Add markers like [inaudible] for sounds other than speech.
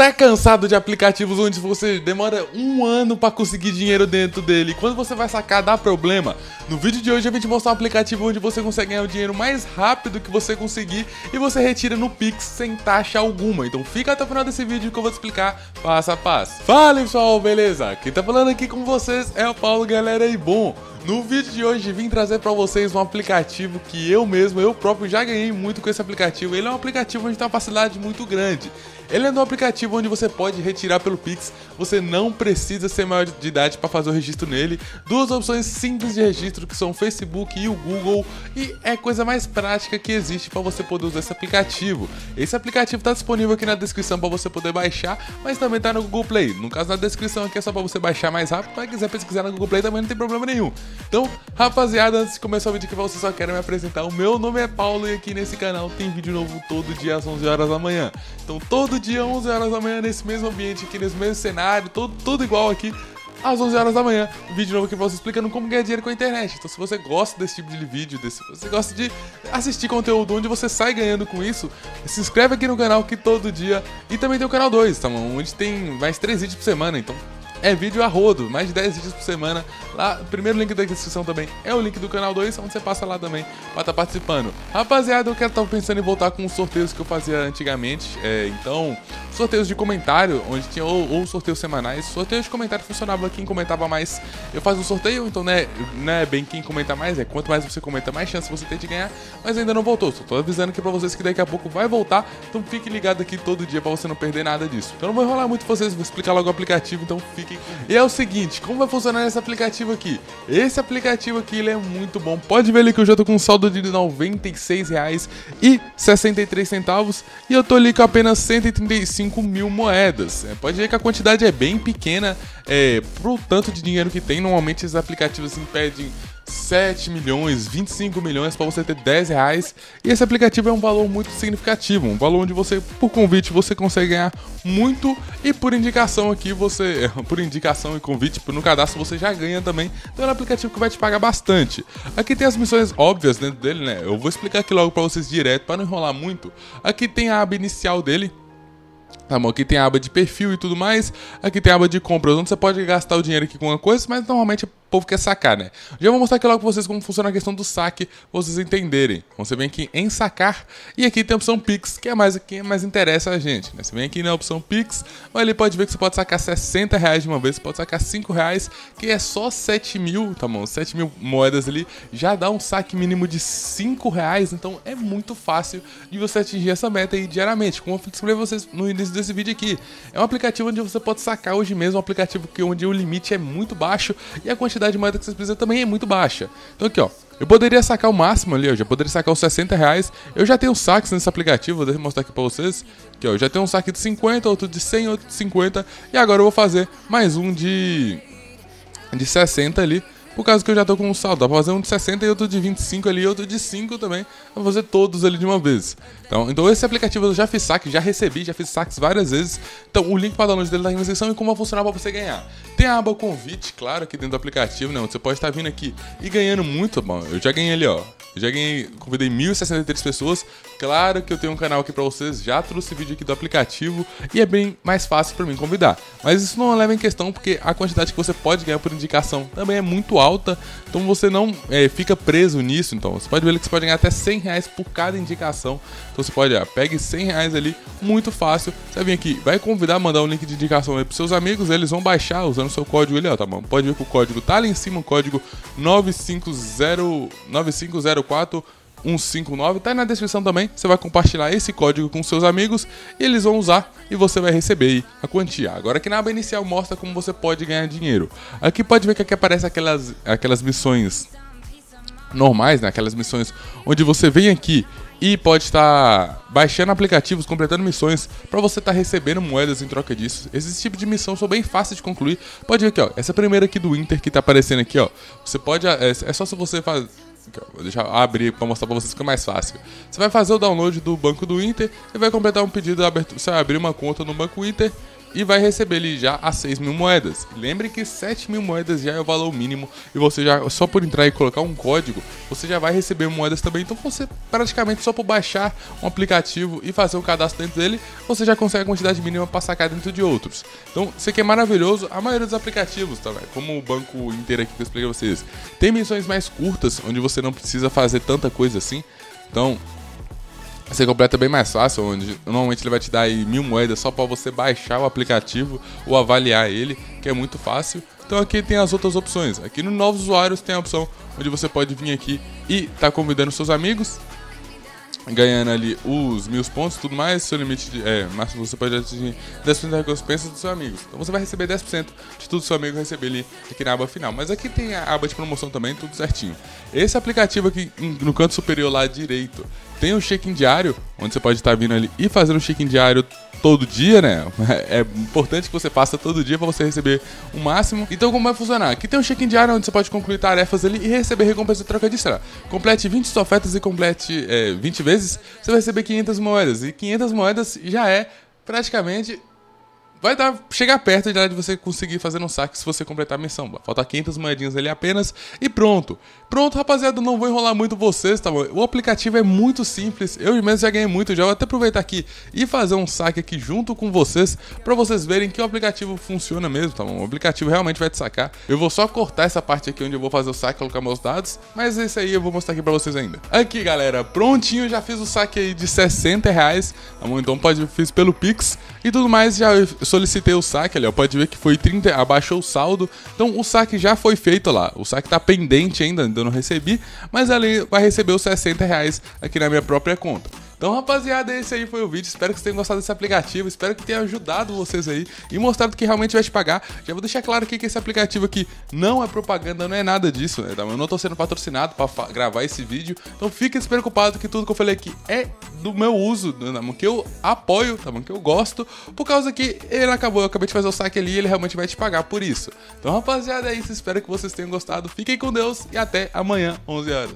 Tá cansado de aplicativos onde você demora um ano para conseguir dinheiro dentro dele? Quando você vai sacar, dá problema? No vídeo de hoje eu vim te mostrar um aplicativo onde você consegue ganhar o dinheiro mais rápido que você conseguir e você retira no Pix sem taxa alguma. Então fica até o final desse vídeo que eu vou te explicar passo a passo. Fala pessoal, beleza? Quem tá falando aqui com vocês é o Paulo Galera e bom. No vídeo de hoje vim trazer para vocês um aplicativo que eu mesmo, eu próprio já ganhei muito com esse aplicativo. Ele é um aplicativo onde tem uma facilidade muito grande. Ele é um aplicativo onde você pode retirar pelo Pix, você não precisa ser maior de idade para fazer o registro nele. Duas opções simples de registro que são o Facebook e o Google e é a coisa mais prática que existe para você poder usar esse aplicativo. Esse aplicativo está disponível aqui na descrição para você poder baixar, mas também está no Google Play. No caso na descrição aqui é só para você baixar mais rápido, para quiser pesquisar no Google Play também não tem problema nenhum. Então, rapaziada, antes de começar o vídeo que você só quer me apresentar, o meu nome é Paulo e aqui nesse canal tem vídeo novo todo dia às 11 horas da manhã. Então, todo dia, 11 horas da manhã, nesse mesmo ambiente aqui, nesse mesmo cenário, todo, tudo igual aqui, às 11 horas da manhã, um vídeo novo aqui pra você explicando como ganhar dinheiro com a internet. Então, se você gosta desse tipo de vídeo, desse, você gosta de assistir conteúdo onde você sai ganhando com isso, se inscreve aqui no canal que todo dia. E também tem o canal 2, tá, onde tem mais 3 vídeos por semana. Então, é vídeo a rodo, mais de 10 vídeos por semana. Lá, primeiro link da descrição também é o link do canal 2, onde você passa lá também pra estar tá participando. Rapaziada, eu quero estar pensando em voltar com os sorteios que eu fazia antigamente. É, então, sorteios de comentário, onde tinha ou, ou sorteios semanais. Sorteios de comentário funcionava quem comentava mais. Eu faço um sorteio, então não é, não é bem quem comenta mais, é quanto mais você comenta, mais chance você tem de ganhar. Mas ainda não voltou. Só tô avisando aqui pra vocês que daqui a pouco vai voltar. Então fique ligado aqui todo dia pra você não perder nada disso. Então não vou enrolar muito vocês, vou explicar logo o aplicativo, então fiquem E é o seguinte, como vai funcionar esse aplicativo aqui? Esse aplicativo aqui ele é muito bom. Pode ver ali que eu já tô com um saldo de R$ 96,63 e eu tô ali com apenas 135 5 mil moedas. É, pode ver que a quantidade é bem pequena é, pro tanto de dinheiro que tem. Normalmente esses aplicativos assim, pedem 7 milhões, 25 milhões para você ter 10 reais. E esse aplicativo é um valor muito significativo, um valor onde você, por convite, você consegue ganhar muito e por indicação aqui você, [laughs] por indicação e convite no cadastro você já ganha também. Então é um aplicativo que vai te pagar bastante. Aqui tem as missões óbvias dentro dele, né? Eu vou explicar aqui logo para vocês direto para não enrolar muito. Aqui tem a aba inicial dele, Tá bom, aqui tem a aba de perfil e tudo mais. Aqui tem a aba de compras, onde você pode gastar o dinheiro aqui com uma coisa, mas normalmente povo quer sacar, né? Já vou mostrar aqui logo pra vocês como funciona a questão do saque, pra vocês entenderem. Então, você vem aqui em sacar e aqui tem a opção Pix, que é mais que mais interessa a gente, né? Você vem aqui na opção Pix, mas ele pode ver que você pode sacar 60 reais de uma vez, você pode sacar 5 reais, que é só 7 mil, tá bom? 7 mil moedas ali, já dá um saque mínimo de 5 reais, então é muito fácil de você atingir essa meta aí diariamente, como eu expliquei vocês no início desse vídeo aqui. É um aplicativo onde você pode sacar hoje mesmo, um aplicativo que onde o limite é muito baixo e a quantidade quantidade de moeda que vocês precisam também é muito baixa. Então aqui, ó. Eu poderia sacar o máximo ali, ó. Já poderia sacar os 60 reais. Eu já tenho saques nesse aplicativo, vou mostrar aqui pra vocês. Aqui, ó. Eu já tenho um saque de 50, outro de 100, outro de 50. E agora eu vou fazer mais um de... De 60 ali. Por causa que eu já tô com um saldo. Dá pra fazer um de 60 e outro de 25 ali, outro de 5 também. Pra fazer todos ali de uma vez. Então, então esse aplicativo eu já fiz saque, já recebi, já fiz saques várias vezes. Então o link para download dele tá na descrição e como vai funcionar para você ganhar. Tem a aba convite, claro, aqui dentro do aplicativo, né? Onde você pode estar vindo aqui e ganhando muito, bom. Eu já ganhei ali, ó. Eu já ganhei, convidei 1.063 pessoas. Claro que eu tenho um canal aqui para vocês, já trouxe vídeo aqui do aplicativo e é bem mais fácil para mim convidar. Mas isso não leva em questão porque a quantidade que você pode ganhar por indicação também é muito alta, então você não é, fica preso nisso. Então você pode ver que você pode ganhar até 100 reais por cada indicação. Então você pode, ó, pegue 100 reais ali, muito fácil. Você vem aqui, vai convidar, mandar um link de indicação aí pros seus amigos, eles vão baixar usando seu código ali, ó, tá bom? Pode ver que o código tá ali em cima, o código 950 9504 159, tá aí na descrição também. Você vai compartilhar esse código com seus amigos e eles vão usar e você vai receber a quantia. Agora aqui na aba inicial mostra como você pode ganhar dinheiro. Aqui pode ver que aqui aparece aquelas, aquelas missões normais, né? Aquelas missões onde você vem aqui e pode estar baixando aplicativos, completando missões para você estar tá recebendo moedas em troca disso. Esse tipo de missão são bem fáceis de concluir. Pode ver aqui, ó, essa primeira aqui do Inter que está aparecendo aqui, ó. Você pode é, é só se você faz Vou deixar abrir para mostrar para vocês que é mais fácil. Você vai fazer o download do Banco do Inter e vai completar um pedido aberto. Você vai abrir uma conta no Banco Inter e vai receber ali já as 6 mil moedas. Lembre que 7 mil moedas já é o valor mínimo e você já, só por entrar e colocar um código, você já vai receber moedas também. Então você praticamente só por baixar um aplicativo e fazer o cadastro dentro dele, você já consegue a quantidade mínima para sacar dentro de outros. Então isso aqui é maravilhoso. A maioria dos aplicativos, tá, como o banco inteiro aqui que eu expliquei pra vocês, tem missões mais curtas, onde você não precisa fazer tanta coisa assim. Então, você completa bem mais fácil, onde normalmente ele vai te dar aí mil moedas só para você baixar o aplicativo ou avaliar ele, que é muito fácil. Então aqui tem as outras opções. Aqui no Novos Usuários tem a opção onde você pode vir aqui e tá convidando seus amigos ganhando ali os mil pontos tudo mais, seu limite de. É, máximo você pode atingir 10% da recompensa dos seus amigos. Então você vai receber 10% de tudo seu amigo receber ali aqui na aba final. Mas aqui tem a aba de promoção também, tudo certinho. Esse aplicativo aqui no canto superior lá direito tem um check-in diário, onde você pode estar vindo ali e fazendo um check-in diário todo dia, né? [laughs] É importante que você faça todo dia para você receber o máximo. Então, como vai funcionar? Aqui tem um check-in diário onde você pode concluir tarefas ali e receber recompensa de troca de estrela. Complete 20 ofertas e complete é, 20 vezes, você vai receber 500 moedas. E 500 moedas já é praticamente vai dar, chegar perto de você conseguir fazer um saque se você completar a missão. Falta 500 moedinhas ali apenas e pronto. Pronto, rapaziada, não vou enrolar muito vocês, tá bom? O aplicativo é muito simples, eu mesmo já ganhei muito, já vou até aproveitar aqui e fazer um saque aqui junto com vocês para vocês verem que o aplicativo funciona mesmo, tá bom? O aplicativo realmente vai te sacar. Eu vou só cortar essa parte aqui onde eu vou fazer o saque, colocar meus dados, mas esse aí eu vou mostrar aqui para vocês ainda. Aqui, galera, prontinho, já fiz o saque aí de 60 reais, tá bom? Então pode, fiz pelo Pix e tudo mais, já solicitei o saque ali, ó, pode ver que foi 30, abaixou o saldo, então o saque já foi feito lá, o saque tá pendente ainda, ainda não recebi, mas ali vai receber os 60 reais aqui na minha própria conta. Então, rapaziada, esse aí foi o vídeo. Espero que vocês tenham gostado desse aplicativo. Espero que tenha ajudado vocês aí e mostrado que realmente vai te pagar. Já vou deixar claro aqui que esse aplicativo aqui não é propaganda, não é nada disso, né? Tá eu não tô sendo patrocinado para gravar esse vídeo. Então, fique despreocupado que tudo que eu falei aqui é do meu uso, né, que eu apoio, tá bom? Que eu gosto, por causa que ele acabou, eu acabei de fazer o saque ali e ele realmente vai te pagar por isso. Então, rapaziada, é isso. Espero que vocês tenham gostado. Fiquem com Deus e até amanhã, 11 horas.